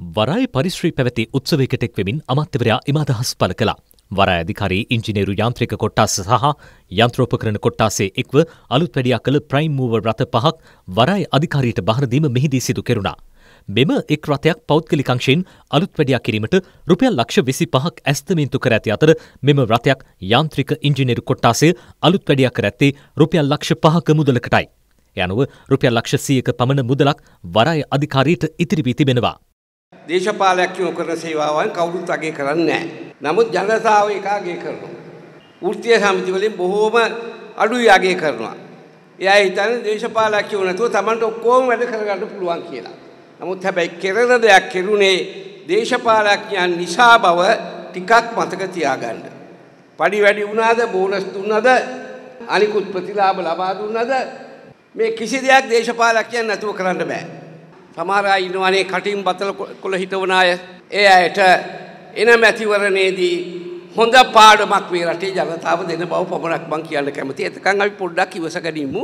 වරාය පරිශ්‍රී පැවති උත්සවයකට එක්වෙමින් අමාත්‍යවරයා එම අදහස් පළ කළා. වරාය අධිකාරී ඉංජිනේරු යාන්ත්‍රික කොට්ටාස සහ යන්ත්‍රෝපකරණ කොට්ටාසේ එක්ව අලුත් වැඩියා කළ ප්‍රයිම් මූවර් රථ පහක් වරාය අධිකාරියට බහරදීම මෙහිදී සිදු කෙරුණා. මෙම එක් රථයක් පෞද්ගලිකංශයෙන් අලුත් වැඩියා කිරීමට රුපියල් ලක්ෂ විසි පහක් ඇස්තමීන්තු කර ඇති අතර මෙම රථයක් යාන්ත්‍රික ඉංජිනේරු කොට්ටාසය අලුත් වැඩියා කර ඇත්තේ රුපියල් ලක්ෂ පහක මුදලකටයි. යනුව රුපියල් ලක්ෂ සියක පමණ මුදලක් වරාය අධිකාරීට ඉතිරිවී තිබෙනවා. දේශපාලකයෝ කරන සේවාවන් කවුරුත් අගේ කරන්නේ නැහැ. නමුත් ජනතාව ඒක අගේ කරනවා. වෘත්තීය සමිති වලින් බොහෝම අඩුයි අගේ කරනවා. එයා හිතන්නේ දේශපාලකයෝ නැතුව Tamanට ඔක්කොම වැඩ කරගන්න පුළුවන් කියලා. නමුත් හැබැයි කෙරෙන දෙයක් කෙරුණේ දේශපාලකයන් නිසා බව ටිකක් මතක තියාගන්න. පඩි වැඩි වුණාද බෝනස් දුන්නද අනිකුත් ප්‍රතිලාභ ලබා දුන්නද මේ කිසි දෙයක් දේශපාලකයන් නැතුව කරන්න බෑ. සමහර අය ඉන්නවනේ කටින් බතල කොළ හිටවන අය. ඒ අයට එන මැතිවරණයේදී හොඳ පාඩමක් මේ රටේ ජනතාව දෙන බව පමණක් මං කියන්න කැමතියි. එතකන් අපි පොඩ්ඩක් ඉවසගෙන ඉමු.